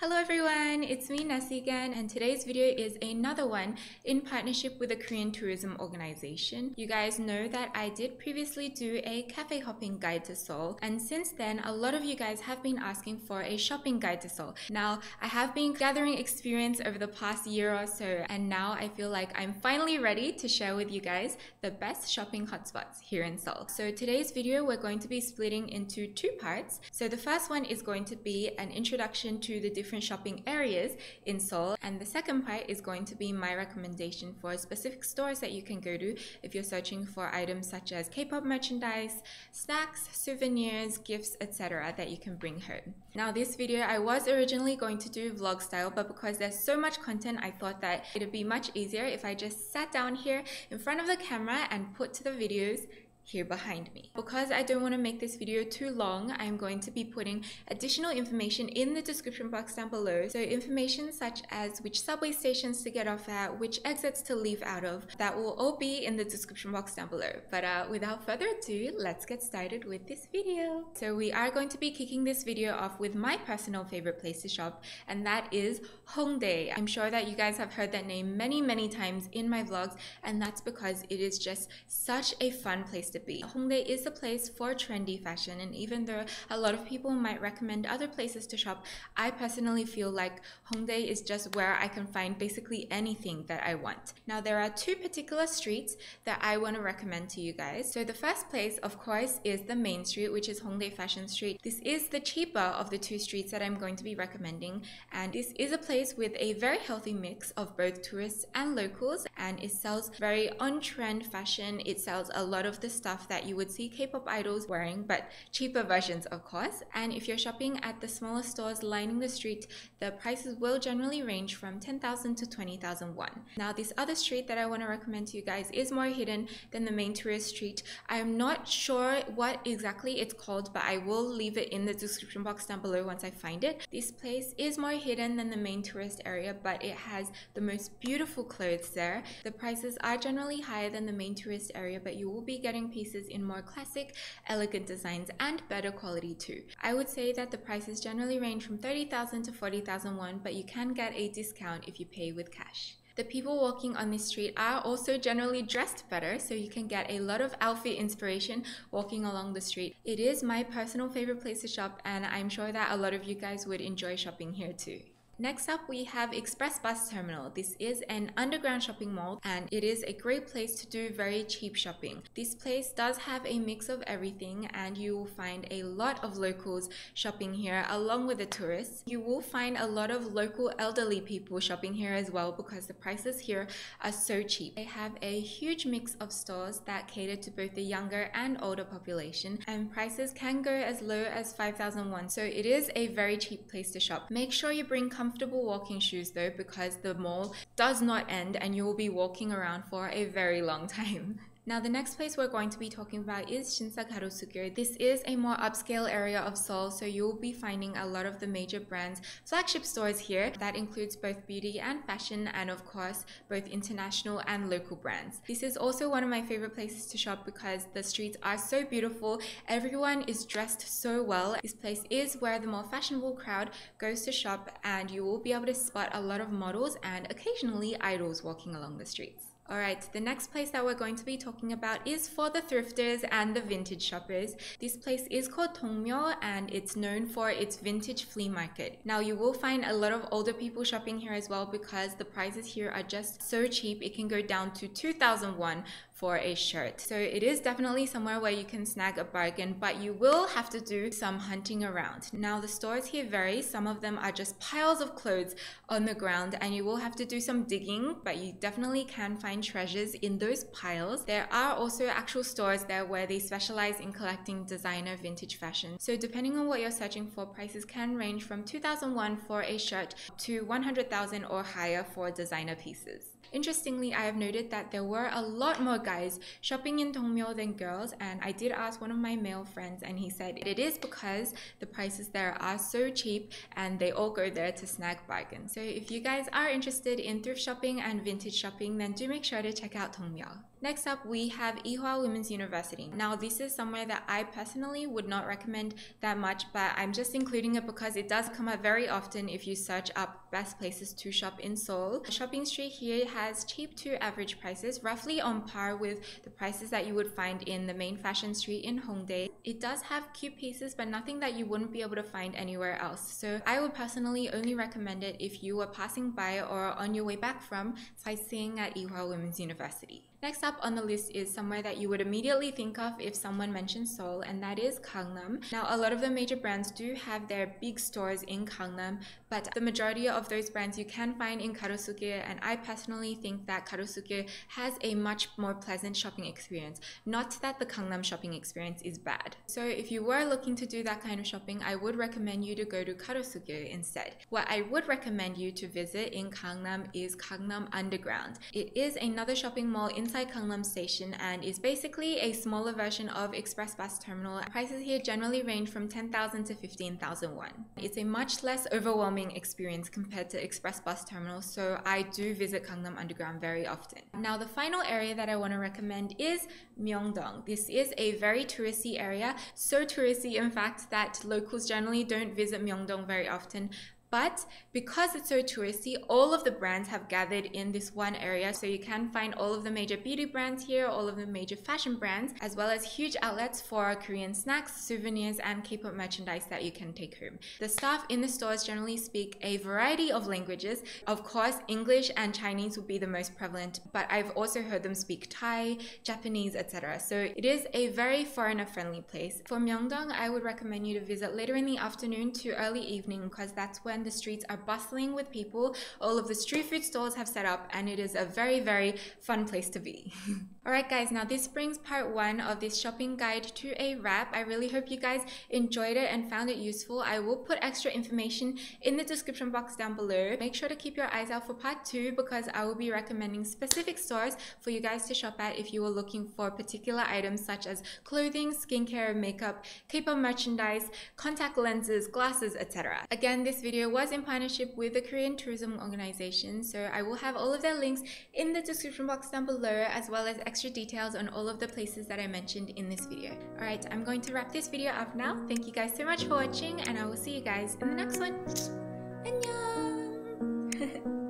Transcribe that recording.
Hello everyone, it's me Nessie again and today's video is another one in partnership with the Korean Tourism Organization. You guys know that I did previously do a cafe hopping guide to Seoul and since then a lot of you guys have been asking for a shopping guide to Seoul. Now I have been gathering experience over the past year or so and now I feel like I'm finally ready to share with you guys the best shopping hotspots here in Seoul. So today's video we're going to be splitting into two parts. So the first one is going to be an introduction to the different shopping areas in Seoul. And the second part is going to be my recommendation for specific stores that you can go to if you're searching for items such as K-pop merchandise, snacks, souvenirs, gifts, etc. that you can bring home. Now this video I was originally going to do vlog style but because there's so much content I thought that it would be much easier if I just sat down here in front of the camera and put to the videos here behind me. Because I don't want to make this video too long, I'm going to be putting additional information in the description box down below. So information such as which subway stations to get off at, which exits to leave out of, that will all be in the description box down below. But uh, without further ado, let's get started with this video. So we are going to be kicking this video off with my personal favorite place to shop, and that is Hongdae. I'm sure that you guys have heard that name many, many times in my vlogs, and that's because it is just such a fun place to Hongdae is a place for trendy fashion, and even though a lot of people might recommend other places to shop, I personally feel like Hongdae is just where I can find basically anything that I want. Now, there are two particular streets that I want to recommend to you guys. So, the first place, of course, is the main street, which is Hongdae Fashion Street. This is the cheaper of the two streets that I'm going to be recommending, and this is a place with a very healthy mix of both tourists and locals, and it sells very on trend fashion. It sells a lot of the stuff that you would see K-pop idols wearing, but cheaper versions of course. And if you're shopping at the smaller stores lining the street, the prices will generally range from 10,000 to 20,000 won. Now this other street that I want to recommend to you guys is more hidden than the main tourist street. I'm not sure what exactly it's called, but I will leave it in the description box down below once I find it. This place is more hidden than the main tourist area, but it has the most beautiful clothes there. The prices are generally higher than the main tourist area, but you will be getting pieces in more classic, elegant designs and better quality too. I would say that the prices generally range from 30,000 to 40,000 won, but you can get a discount if you pay with cash. The people walking on this street are also generally dressed better, so you can get a lot of outfit inspiration walking along the street. It is my personal favorite place to shop, and I'm sure that a lot of you guys would enjoy shopping here too. Next up, we have Express Bus Terminal. This is an underground shopping mall and it is a great place to do very cheap shopping. This place does have a mix of everything and you will find a lot of locals shopping here along with the tourists. You will find a lot of local elderly people shopping here as well because the prices here are so cheap. They have a huge mix of stores that cater to both the younger and older population and prices can go as low as 5,000 won. So it is a very cheap place to shop. Make sure you bring comfort comfortable walking shoes though because the mall does not end and you will be walking around for a very long time. Now, the next place we're going to be talking about is Shinsa Garosu-gil. This is a more upscale area of Seoul, so you'll be finding a lot of the major brands' flagship stores here. That includes both beauty and fashion, and of course, both international and local brands. This is also one of my favorite places to shop because the streets are so beautiful. Everyone is dressed so well. This place is where the more fashionable crowd goes to shop, and you will be able to spot a lot of models and occasionally idols walking along the streets. Alright, the next place that we're going to be talking about is for the thrifters and the vintage shoppers. This place is called Dongmyo and it's known for its vintage flea market. Now you will find a lot of older people shopping here as well because the prices here are just so cheap. It can go down to 2000 won for a shirt. So it is definitely somewhere where you can snag a bargain, but you will have to do some hunting around. Now the stores here vary. Some of them are just piles of clothes on the ground and you will have to do some digging, but you definitely can find treasures in those piles. There are also actual stores there where they specialize in collecting designer vintage fashion. So depending on what you're searching for, prices can range from 2001 for a shirt to 100,000 or higher for designer pieces. Interestingly, I have noted that there were a lot more guys shopping in Dongmyo than girls, and I did ask one of my male friends, and he said it is because the prices there are so cheap and they all go there to snag bargains. So if you guys are interested in thrift shopping and vintage shopping, then do make sure to check out Dongmyo. Next up, we have Ewha Women's University. Now, this is somewhere that I personally would not recommend that much, but I'm just including it because it does come up very often if you search up best places to shop in Seoul. The shopping street here has cheap to average prices, roughly on par with the prices that you would find in the main fashion street in Hongdae. It does have cute pieces, but nothing that you wouldn't be able to find anywhere else. So I would personally only recommend it if you were passing by or on your way back from sightseeing at Ewha Women's University. Next up on the list is somewhere that you would immediately think of if someone mentions Seoul, and that is Gangnam. Now, a lot of the major brands do have their big stores in Gangnam, but the majority of those brands you can find in Garosu-gil, and I personally think that Garosu-gil has a much more pleasant shopping experience. Not that the Gangnam shopping experience is bad. So if you were looking to do that kind of shopping, I would recommend you to go to Garosu-gil instead. What I would recommend you to visit in Gangnam is Gangnam Underground. It is another shopping mall inside Gangnam Station and is basically a smaller version of Express Bus Terminal. Prices here generally range from 10,000 to 15,000 won. It's a much less overwhelming experience compared to Express Bus Terminal, so I do visit Gangnam Underground very often. Now, the final area that I want to recommend is Myeongdong. This is a very touristy area, so touristy in fact that locals generally don't visit Myeongdong very often, but because it's so touristy, all of the brands have gathered in this one area. So you can find all of the major beauty brands here, all of the major fashion brands, as well as huge outlets for Korean snacks, souvenirs, and K-pop merchandise that you can take home. The staff in the stores generally speak a variety of languages. Of course, English and Chinese would be the most prevalent, but I've also heard them speak Thai, Japanese, etc. So it is a very foreigner-friendly place. For Myeongdong, I would recommend you to visit later in the afternoon to early evening because that's when the streets are bustling with people. All of the street food stalls have set up, and it is a very, very fun place to be. Alright, guys, now this brings part one of this shopping guide to a wrap. I really hope you guys enjoyed it and found it useful. I will put extra information in the description box down below. Make sure to keep your eyes out for part two because I will be recommending specific stores for you guys to shop at if you are looking for particular items such as clothing, skincare, makeup, K-pop merchandise, contact lenses, glasses, etc. Again, this video was in partnership with the Korean Tourism Organization, so I will have all of their links in the description box down below as well as extra details on all of the places that I mentioned in this video. Alright, I'm going to wrap this video up now. Thank you guys so much for watching and I will see you guys in the next one. Annyeong!